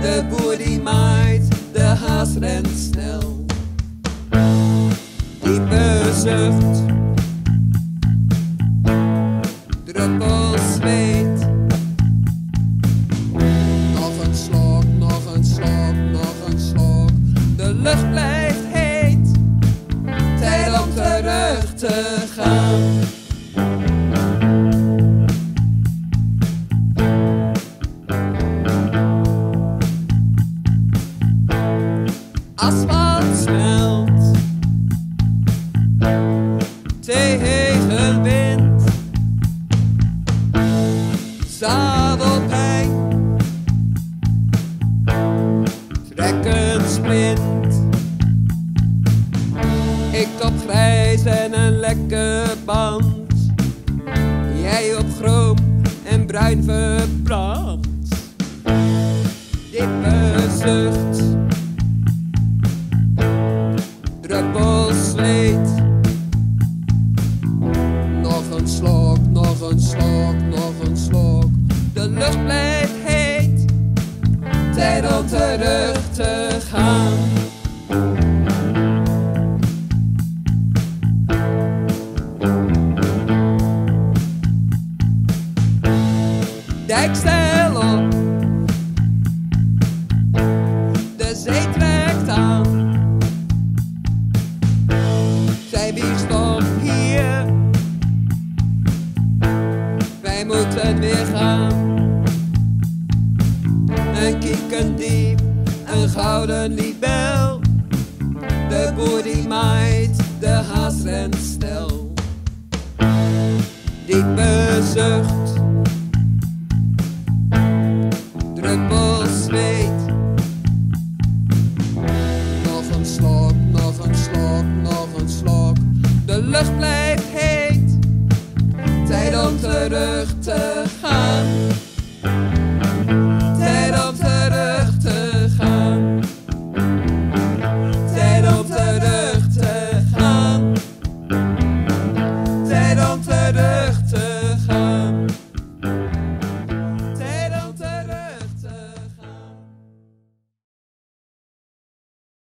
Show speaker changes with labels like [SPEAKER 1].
[SPEAKER 1] De boer die maait, de haas rent snel. Diepe zucht, druppels zweet. Nog een slok, nog een slok, nog een slok. De lucht blijft heet, tijd om terug te Asfalt smelt tegen wind. Zadelpijn, trek een sprint. Ik op grijs en een lekke band. Jij op chroom en bruin verbrand. Diepe zucht, lucht blijft heet, tijd om terug te gaan. Dijkstel op, de zee trekt aan. Zij wie stond hier? Wij moeten weer gaan een kiekendiep, een gouden libel. De boer die maait, de haas rent stel. Diepe zucht, druppel zweet. Nog een slok, nog een slok, nog een slok. De lucht blijft heet, tijd om terug te gaan. liberté.